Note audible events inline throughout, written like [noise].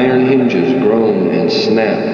Iron hinges groan and snap.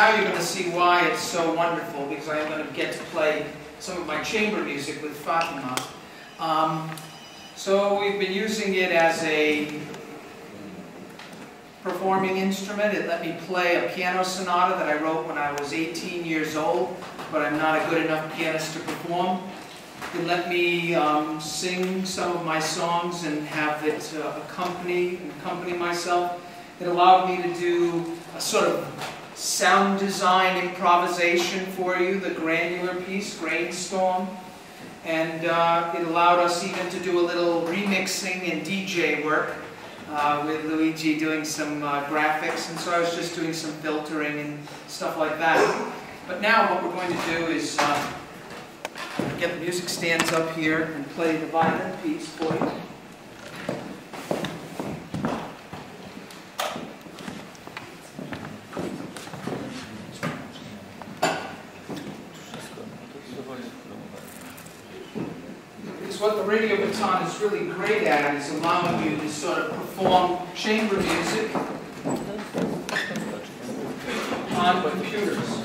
Now you're going to see why it's so wonderful, because I am going to get to play some of my chamber music with Fatima. Um, so we've been using it as a performing instrument. It let me play a piano sonata that I wrote when I was 18 years old, but I'm not a good enough pianist to perform. It let me um, sing some of my songs and have it uh, accompany, accompany myself. It allowed me to do a sort of sound design improvisation for you, the granular piece, Grainstorm. And uh, it allowed us even to do a little remixing and DJ work. uh, with Luigi doing some uh, graphics, and so I was just doing some filtering and stuff like that. But now what we're going to do is uh, get the music stands up here and play the violin piece for you. Because what the radio baton is really great at is allowing you to sort of perform chamber music on computers.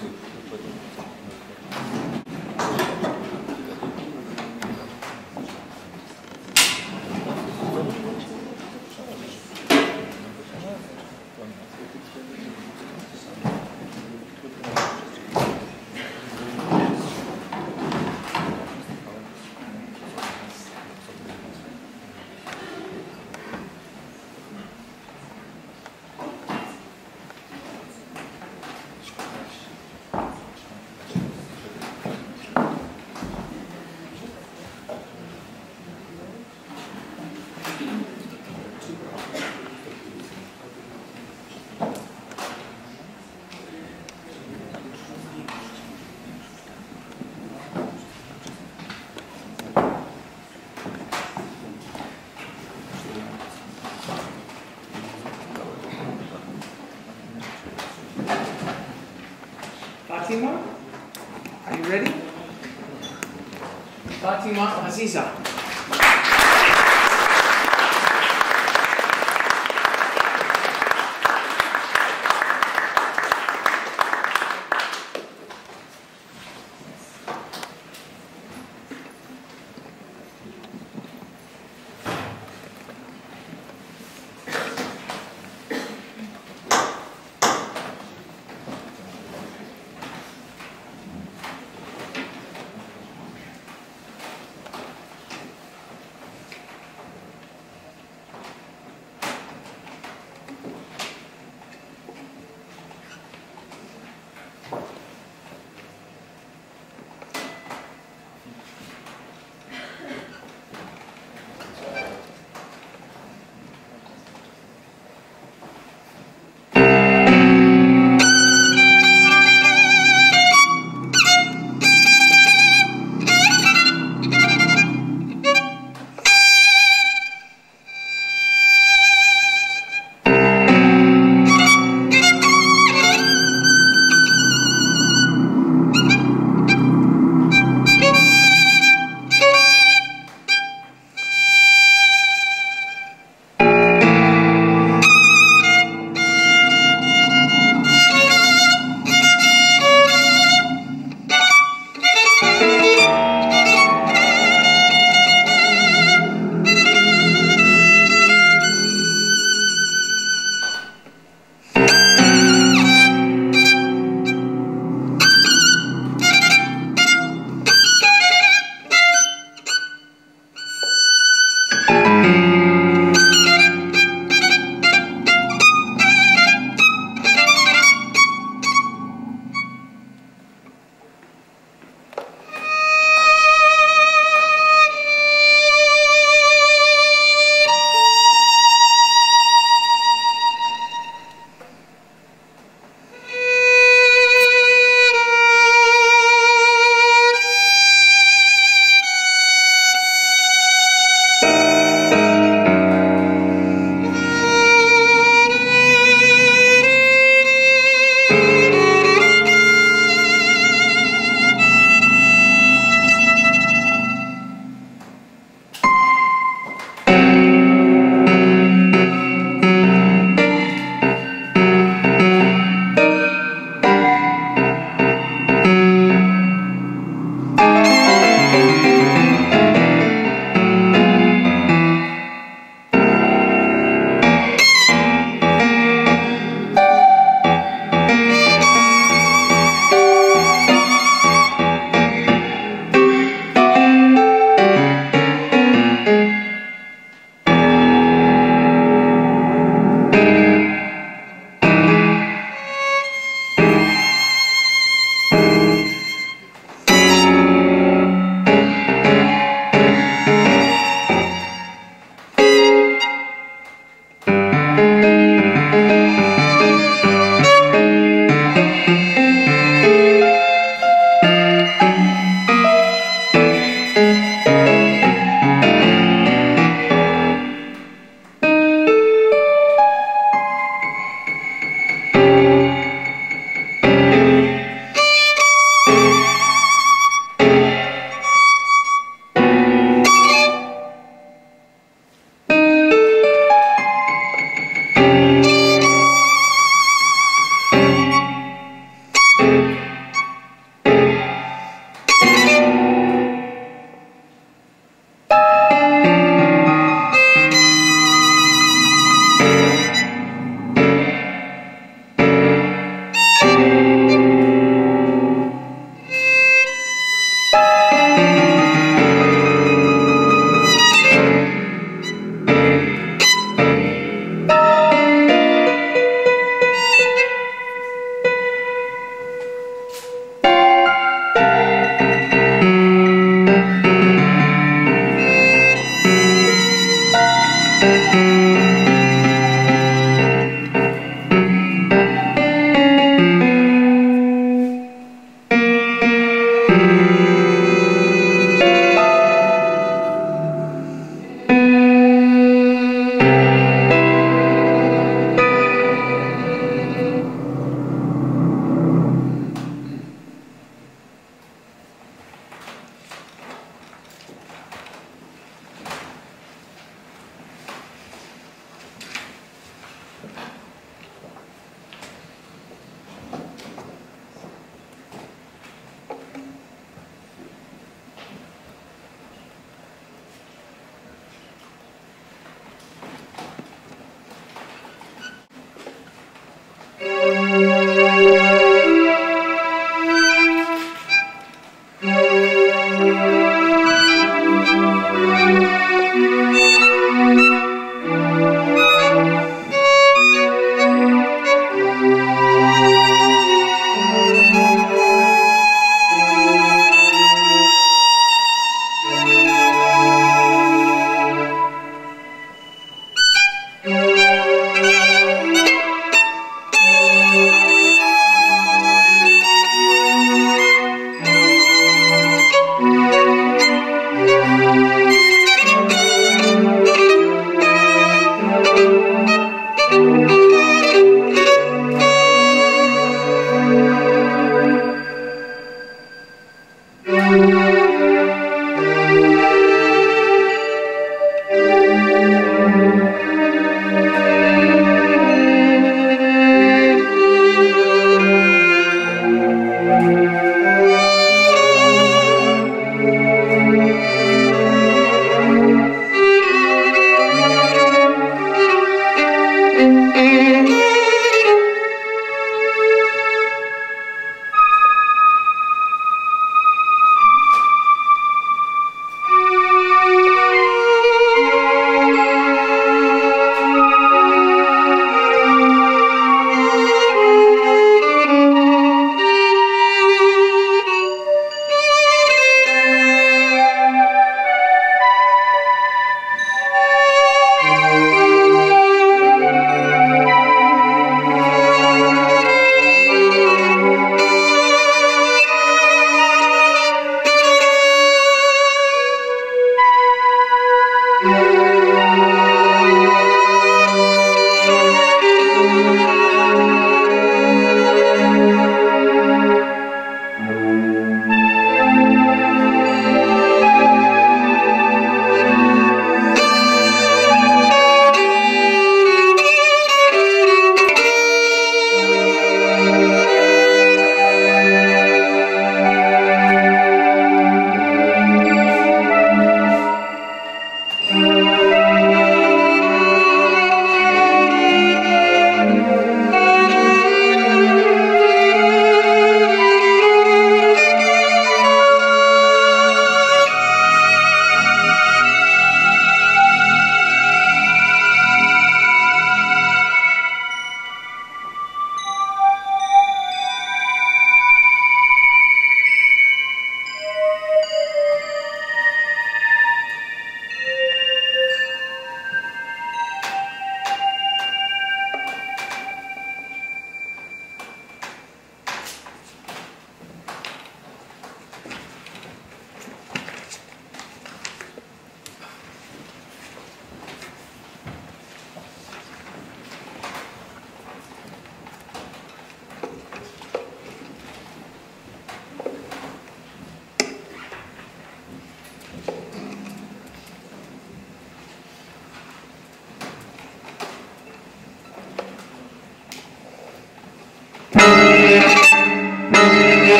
Fatima, are you ready? Fatima Aaziza.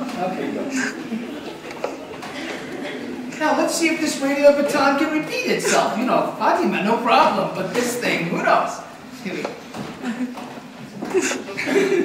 Okay. Now let's see if this radio baton can repeat itself. You know, Fatima, no problem, but this thing, who knows? Here we go. [laughs]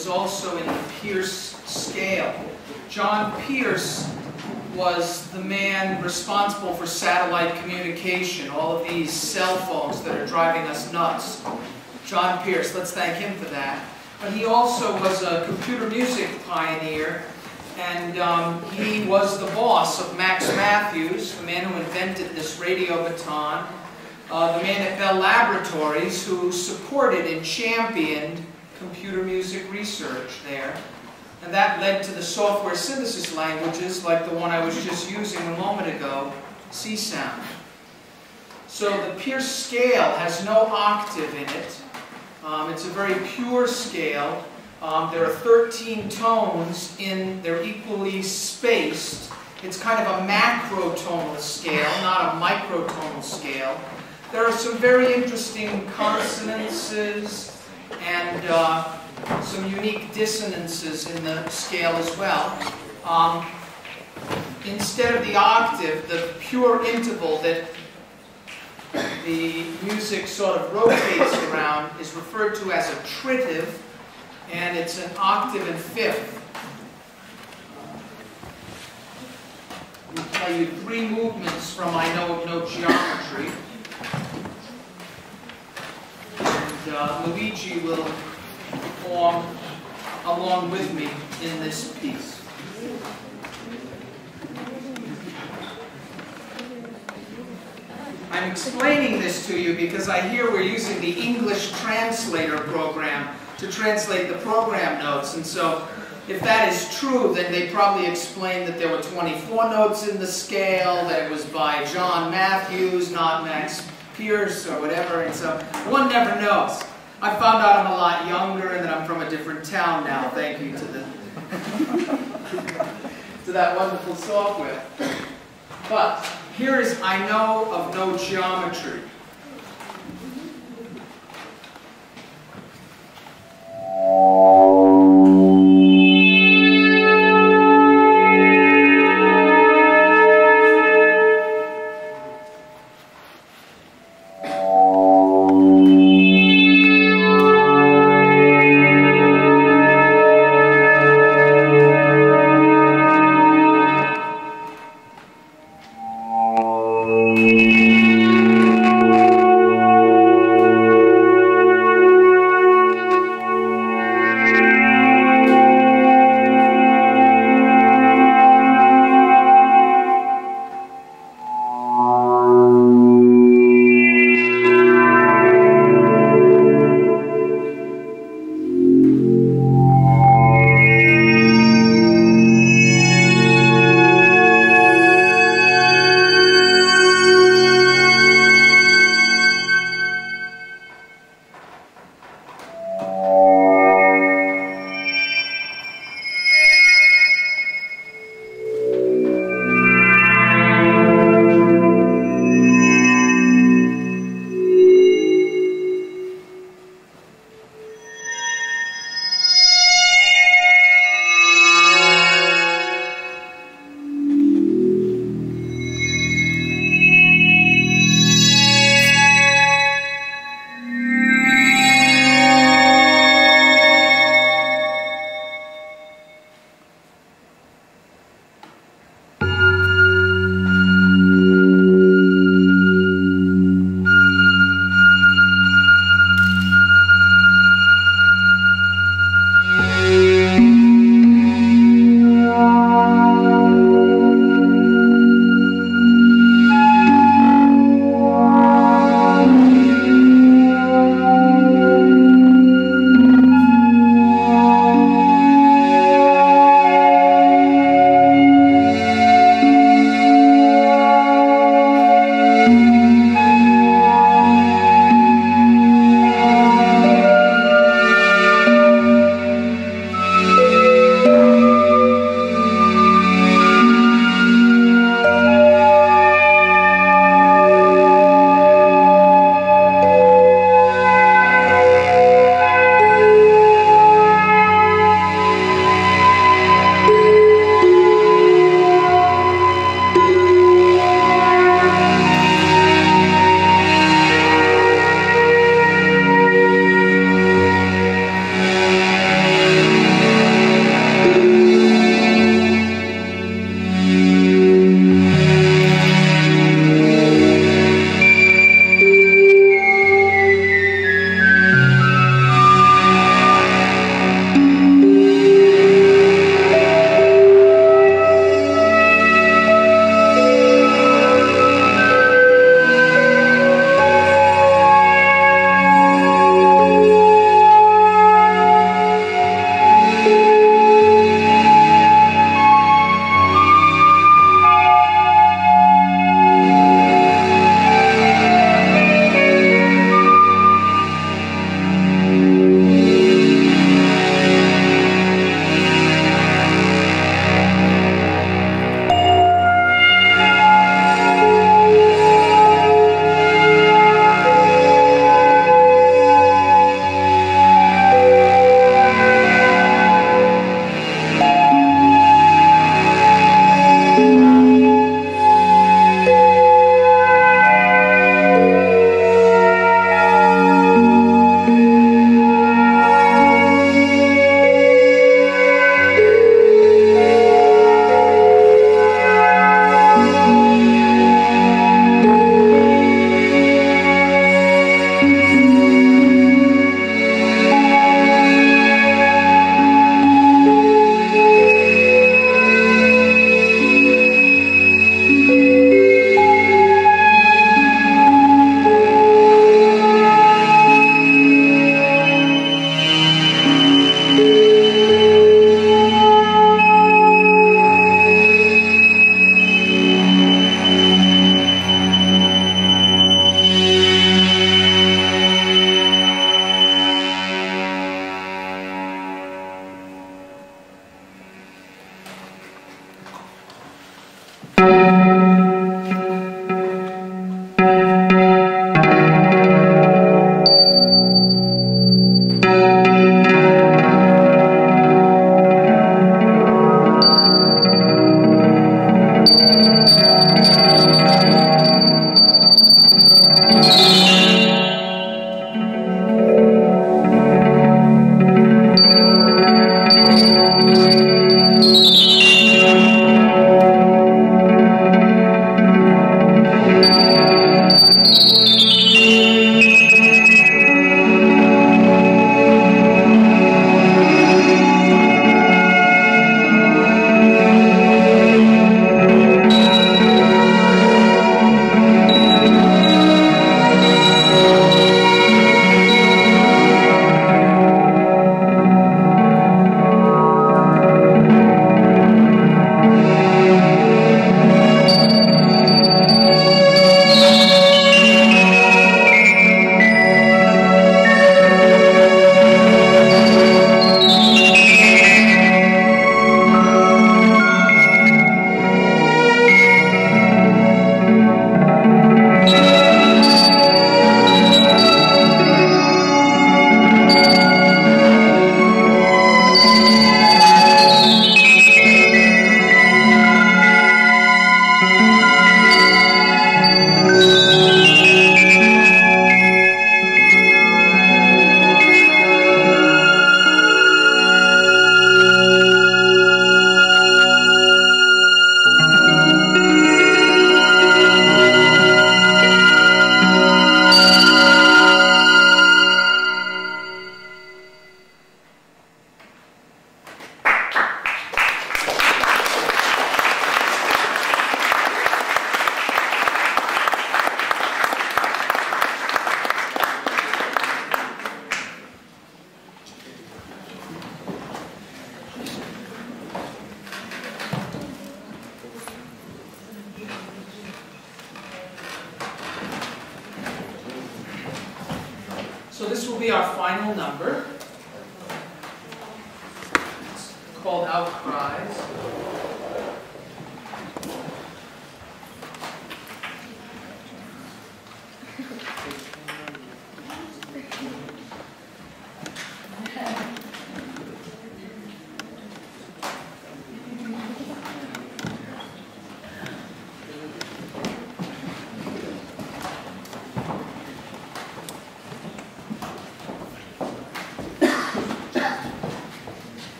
Is also in the Pierce scale. John Pierce was the man responsible for satellite communication, all of these cell phones that are driving us nuts. John Pierce, let's thank him for that. But he also was a computer music pioneer, and um, he was the boss of Max Mathews, the man who invented this radio baton, uh, the man at Bell Laboratories who supported and championed computer music research there. And that led to the software synthesis languages like the one I was just using a moment ago, Csound. So the Pierce scale has no octave in it. Um, it's a very pure scale. Um, there are 13 tones in, they're equally spaced. It's kind of a macrotonal scale, not a microtonal scale. There are some very interesting consonances and uh, some unique dissonances in the scale as well. Um, instead of the octave, the pure interval that the music sort of rotates around is referred to as a tritave, and it's an octave and fifth. I'll tell you three movements from I Know of No Geometry. Uh, Luigi will perform along with me in this piece. I'm explaining this to you because I hear we're using the English translator program to translate the program notes. And so if that is true, then they probably explained that there were 24 notes in the scale, that it was by John Matthews, not Max Pierce or whatever, and so one never knows. I found out I'm a lot younger and that I'm from a different town now. Thank you to the [laughs] to that wonderful software. But here is I know of no geometry. Oh.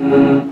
Mm-hmm.